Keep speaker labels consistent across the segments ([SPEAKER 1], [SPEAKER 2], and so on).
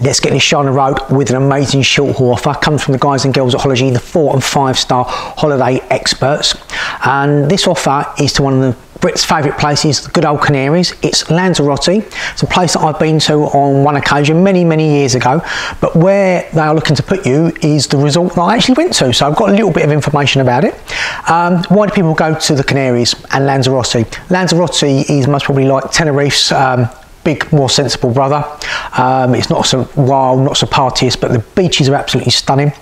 [SPEAKER 1] Let's get this show on the road with an amazing short haul offer. Comes from the guys and girls at Holiday, the four and five star holiday experts. And this offer is to one of the Brit's favourite places, the good old Canaries. It's Lanzarote. It's a place that I've been to on one occasion many, many years ago. But where they are looking to put you is the resort that I actually went to. So I've got a little bit of information about it. Um, why do people go to the Canaries and Lanzarote? Lanzarote is most probably like Tenerife's um, big, more sensible brother. Um, it's not so wild, not so partiest, but the beaches are absolutely stunning.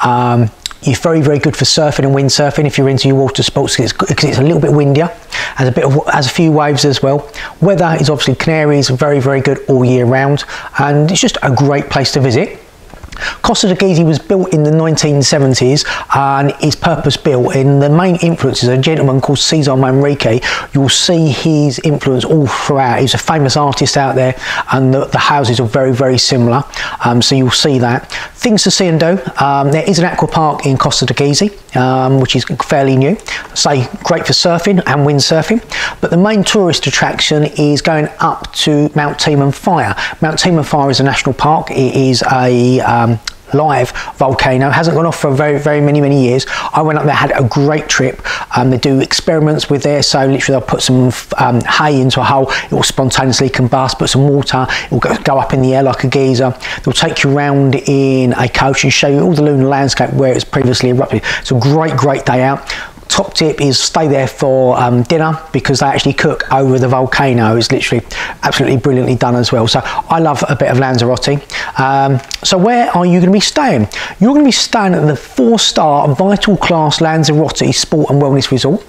[SPEAKER 1] Um, you're very, very good for surfing and windsurfing if you're into your water sports because it's, it's, a little bit windier, has a bit of has a few waves as well. Weather is obviously Canaries very, very good all year round, and it's just a great place to visit. Costa Teguise was built in the 1970s and is purpose built and the main influence is a gentleman called Cesar Manrique. You'll see his influence all throughout. He's a famous artist out there and the, the houses are very very similar um, so you'll see that. Things to see and do. Um, there is an aqua park in Costa Teguise um, which is fairly new. Say great for surfing and windsurfing but the main tourist attraction is going up to Mount Timanfaya. Mount Timanfaya is a national park. It is a um, live volcano. Hasn't gone off for very very many many years. I went up there had a great trip um, they do experiments with there so literally they'll put some um, hay into a hole it will spontaneously combust put some water it will go, go, up in the air like a geyser. They'll take you around in a coach and show you all the lunar landscape where it's previously erupted. It's a great great day out top tip is stay there for um, dinner because they actually cook over the volcano. It's literally absolutely brilliantly done as well. So I love a bit of Lanzarote. Um, so where are you going to be staying? You're going to be staying at the four-star Vitalclass Lanzarote Sport and Wellness Resort.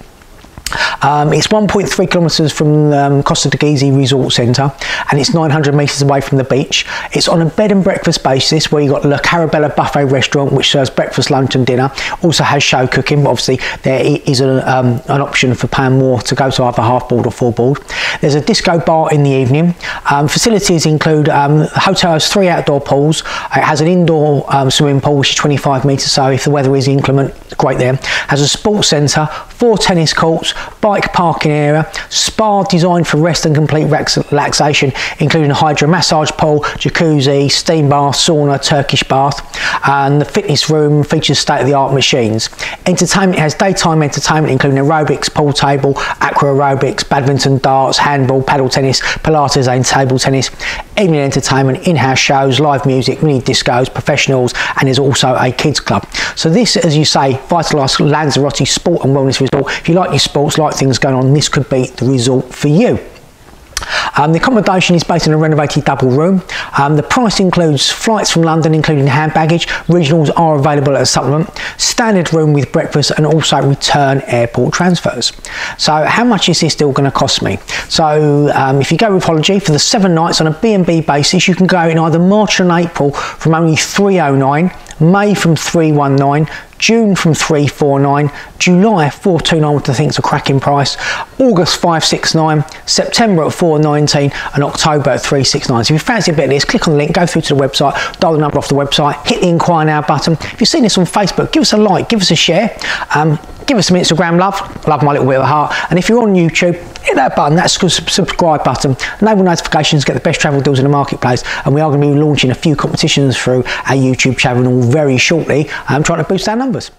[SPEAKER 1] Um, it's 1.3 kilometres from um, Costa Teguise Resort Centre and it's 900 metres away from the beach. It's on a bed and breakfast basis where you've got La Carabella Buffet restaurant which serves breakfast, lunch and dinner. Also has show cooking but obviously there is a, um, an option for paying more to go to either half board or full board. There's a disco bar in the evening. Um, facilities include um, the hotel has three outdoor pools. It has an indoor um, swimming pool which is 25 metres so if the weather is inclement great there. Has a sports centre, four tennis courts, bike parking area, spa designed for rest and complete relaxation, including a hydro massage pool, jacuzzi, steam bath, sauna, Turkish bath, and the fitness room features state-of-the-art machines. Entertainment has daytime entertainment, including aerobics, pool table, aqua aerobics, badminton, darts, handball, paddle tennis, Pilates and table tennis, evening entertainment, in-house shows, live music, mini discos, professionals, and there's also a kids club. So this, as you say, Vitalclass Lanzarote Sport and Wellness Resort. If you like your sports, like things going on, this could be the resort for you. Um, the accommodation is based in a renovated double room. Um, the price includes flights from London, including hand baggage. Regionals are available as a supplement. Standard room with breakfast and also return airport transfers. So how much is this still going to cost me? So um, if you go with Holiday for the seven nights on a B&B basis, you can go in either March and April from only 309 May from 319, June from 349, July 429 which I think is a cracking price, August 569, September at 419 and October at 369. So if you fancy a bit of this, click on the link, go through to the website, dial the number off the website, hit the inquire now button. If you've seen this on Facebook, give us a like, give us a share. Um, give us some Instagram love, love my little bit of heart. And if you're on YouTube, hit that button, that subscribe button, enable notifications, get the best travel deals in the marketplace. And we are going to be launching a few competitions through our YouTube channel very shortly. I'm trying to boost our numbers.